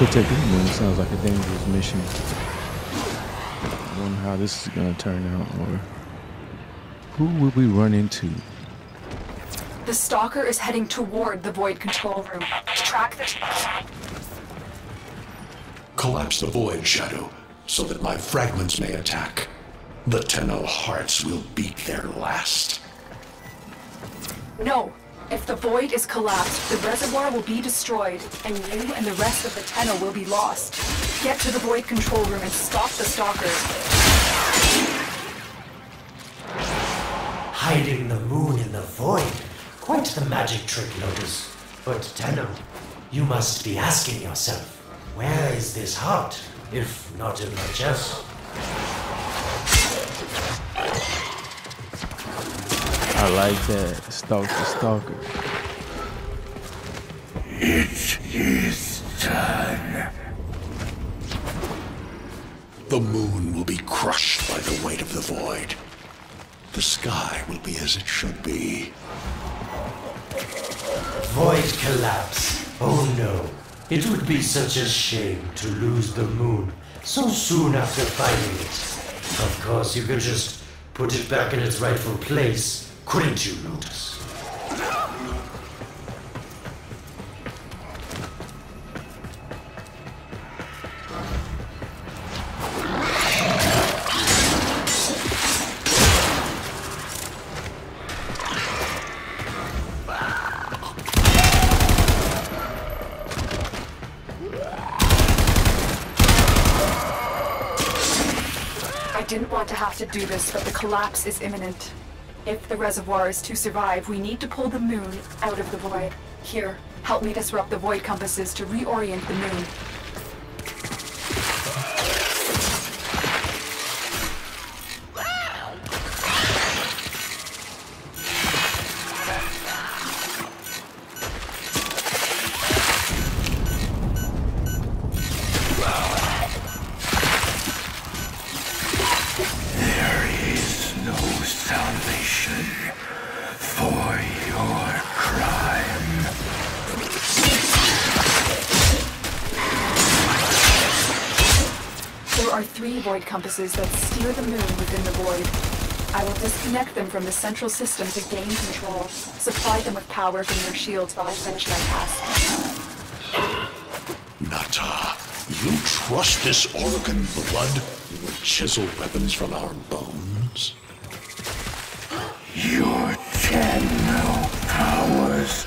Protecting the moon sounds like a dangerous mission. I wonder how this is gonna turn out, or who will we run into? The stalker is heading toward the void control room. Track the. Collapse the void, Shadow, so that my fragments may attack. The Tenno hearts will beat their last. No! If the void is collapsed, the reservoir will be destroyed, and you and the rest of the Tenno will be lost. Get to the void control room and stop the stalkers. Hiding the moon in the void. Quite the magic trick, Lotus. But Tenno, you must be asking yourself, where is this heart, if not in my chest? I like that. Stalker, stalker. It is done. The moon will be crushed by the weight of the void. The sky will be as it should be. Void collapse. Oh no. It would be such a shame to lose the moon so soon after finding it. Of course, you could just put it back in its rightful place, couldn't you, notice? I didn't want to have to do this, but the collapse is imminent. If the reservoir is to survive, we need to pull the moon out of the void. Here, help me disrupt the void compasses to reorient the moon. Three void compasses that steer the moon within the void. I will disconnect them from the central system to gain control. Supply them with power from your shields while I finish my task. Natah, you trust this Orokin blood will chisel weapons from our bones? Your Tenno powers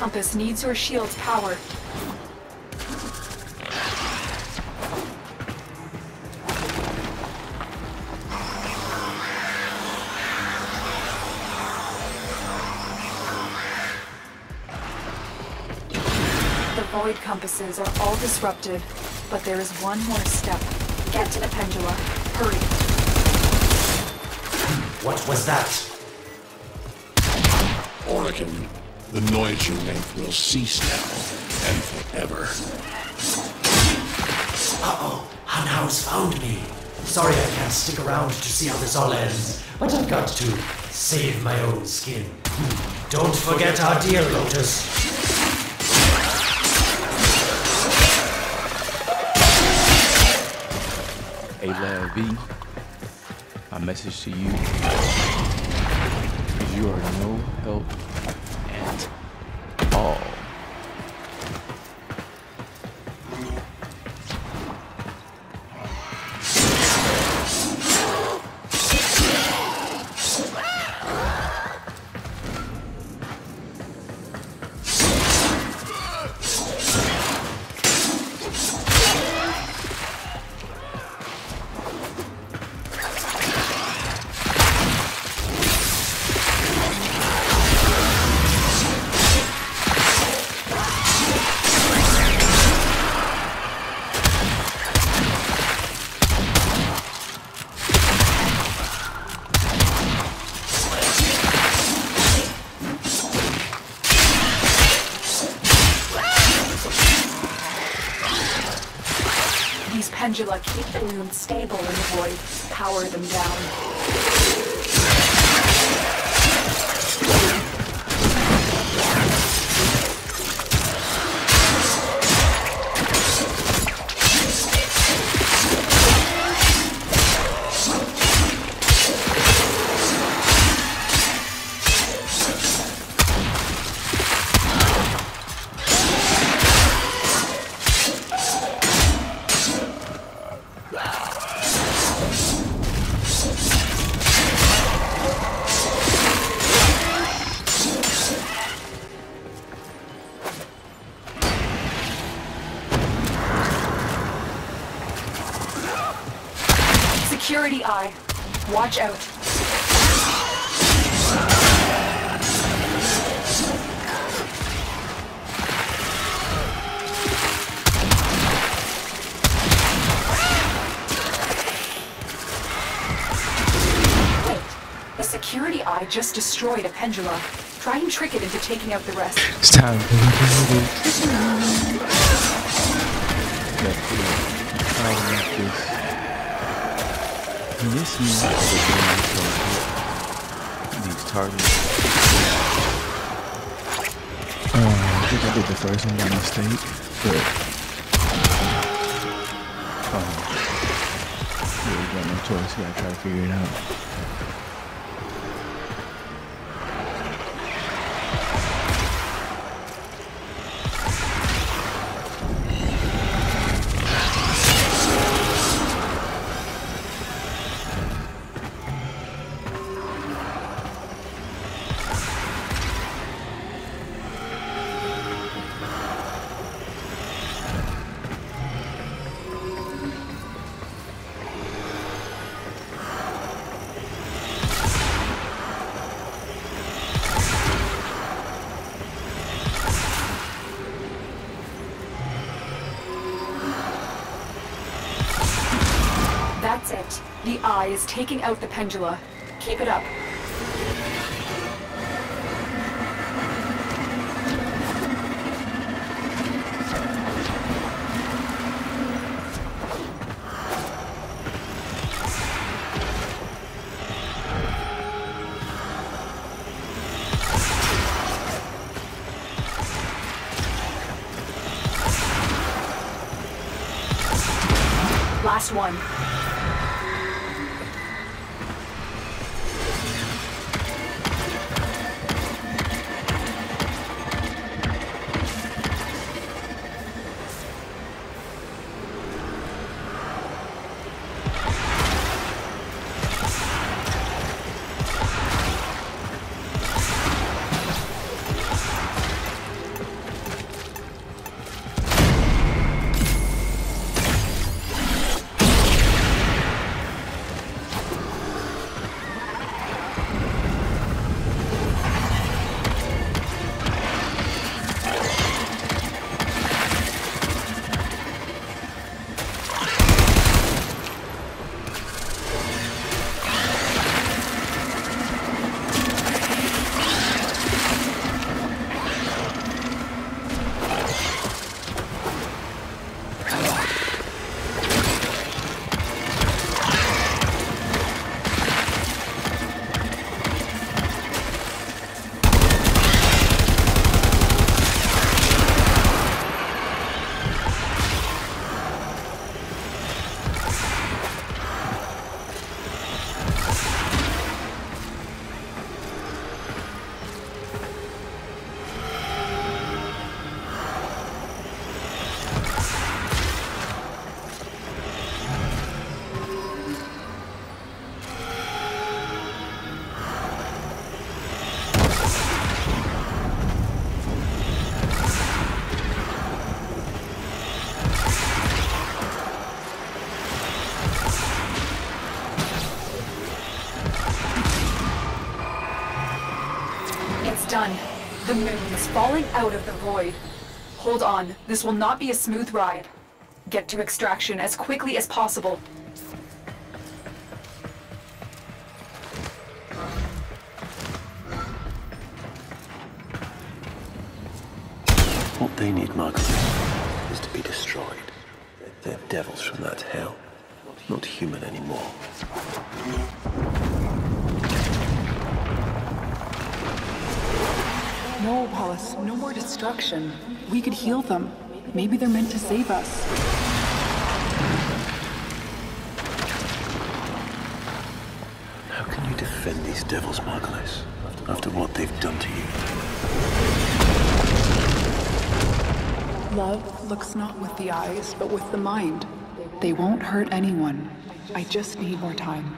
compass needs your shield's power. The void compasses are all disrupted, but there is one more step. Get to the pendula. Hurry. What was that? Orokin, the noise you make will cease now and forever. Uh-oh, Hunhow's found me. Sorry I can't stick around to see how this all ends, but I've got to save my own skin. Don't forget our dear Lotus. Alad V, my message to you is you are no help Pendula keep the moon stable in the void. Power them down. Security eye. Watch out. Wait. The security eye just destroyed a pendula. Try and trick it into taking out the rest. It's time for the That How to make this. This means that these targets. Uh, I think I did the first one by mistake, but um, yeah, we got no choice. We gotta try to figure it out. That's it. The eye is taking out the pendula. Keep it up. Last one. The moon is falling out of the void. Hold on, this will not be a smooth ride. Get to extraction as quickly as possible. What they need, Margulis, is to be destroyed. They're devils from that hell, not human anymore. No, Ballas, no more destruction. We could heal them. Maybe they're meant to save us. How can you defend these devils, Margulis, after what they've done to you? Love looks not with the eyes, but with the mind. They won't hurt anyone. I just need more time.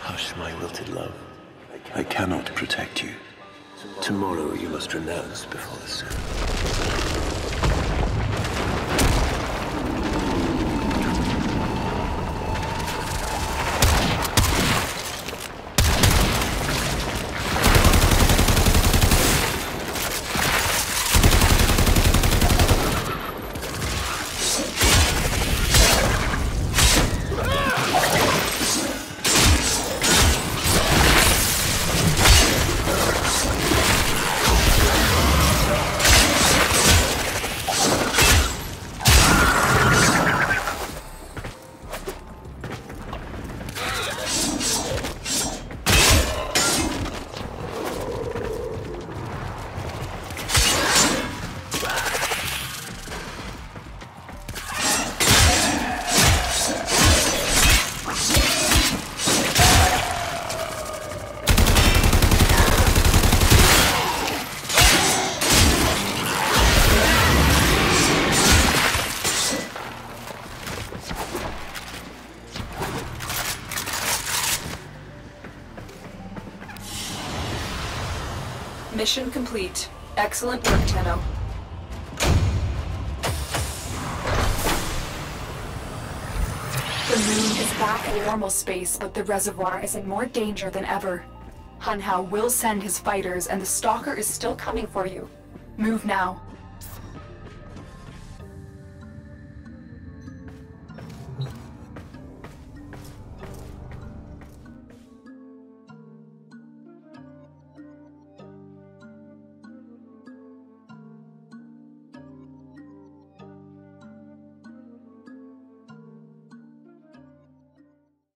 Hush, my wilted love. I cannot protect you. Tomorrow you must renounce before the sun. Mission complete. Excellent work, Tenno. The moon is back in normal space, but the reservoir is in more danger than ever. Hunhow will send his fighters, and the Stalker is still coming for you. Move now.